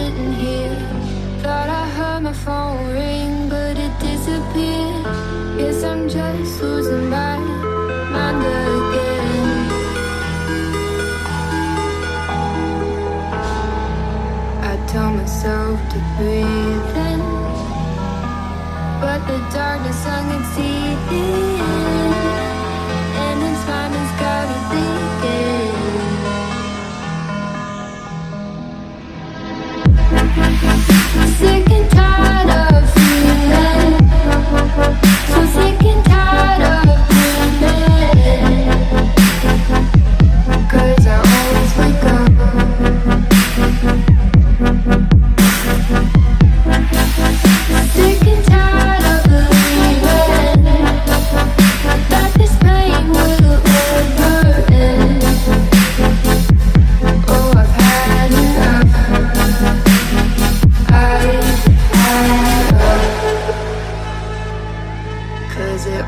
Sitting here. Thought I heard my phone ring, but it disappeared. Guess I'm just losing my mind again. I told myself to breathe in, but the darkness I its see end.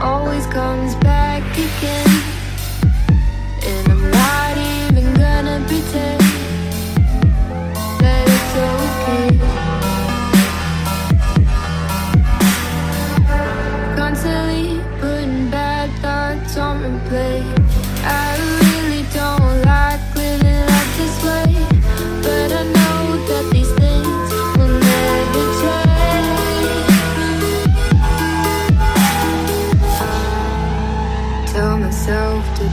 always comes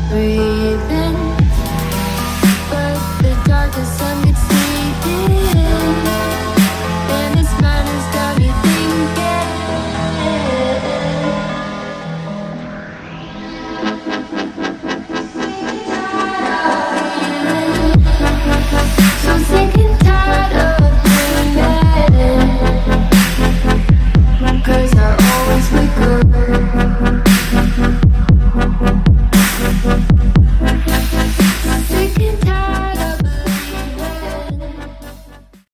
tùy